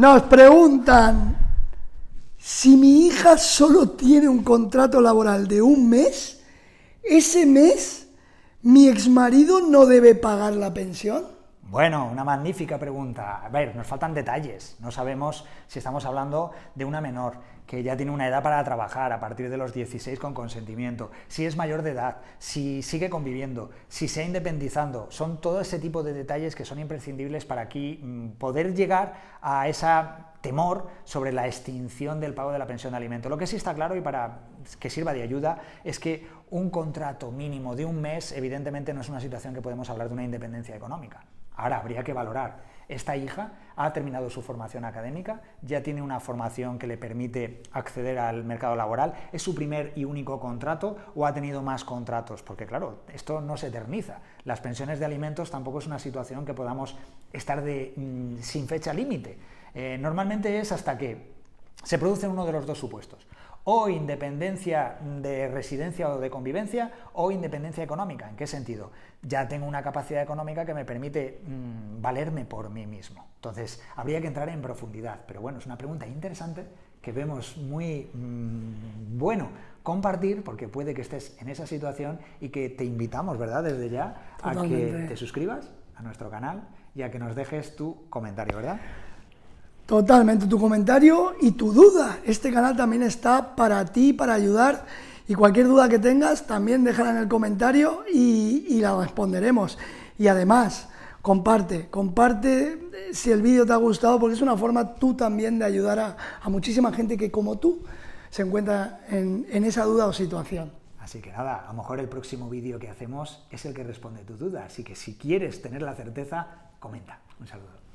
Nos preguntan, si mi hija solo tiene un contrato laboral de un mes, ¿ese mes mi exmarido no debe pagar la pensión? Bueno, una magnífica pregunta. A ver, nos faltan detalles. No sabemos si estamos hablando de una menor que ya tiene una edad para trabajar a partir de los 16 con consentimiento, si es mayor de edad, si sigue conviviendo, si se ha independizando. Son todo ese tipo de detalles que son imprescindibles para aquí mm, poder llegar a esa temor sobre la extinción del pago de la pensión de alimento. Lo que sí está claro y para que sirva de ayuda es que un contrato mínimo de un mes evidentemente no es una situación que podemos hablar de una independencia económica. Ahora habría que valorar esta hija ha terminado su formación académica, ya tiene una formación que le permite acceder al mercado laboral, es su primer y único contrato o ha tenido más contratos, porque claro, esto no se eterniza. Las pensiones de alimentos tampoco es una situación que podamos estar de, mm, sin fecha límite. Eh, normalmente es hasta que se produce uno de los dos supuestos o independencia de residencia o de convivencia o independencia económica. ¿En qué sentido? Ya tengo una capacidad económica que me permite mm, valerme por mí mismo. Entonces, habría que entrar en profundidad. Pero bueno, es una pregunta interesante que vemos muy mm, bueno compartir, porque puede que estés en esa situación y que te invitamos, ¿verdad? Desde ya a que te suscribas a nuestro canal y a que nos dejes tu comentario, ¿verdad? Totalmente tu comentario y tu duda. Este canal también está para ti, para ayudar. Y cualquier duda que tengas, también déjala en el comentario y, la responderemos. Y además, comparte, comparte eh, si el vídeo te ha gustado, porque es una forma tú también de ayudar a, muchísima gente que como tú se encuentra en, en esa duda o situación. Así que nada, a lo mejor el próximo vídeo que hacemos es el que responde tu duda. Así que si quieres tener la certeza, comenta. Un saludo.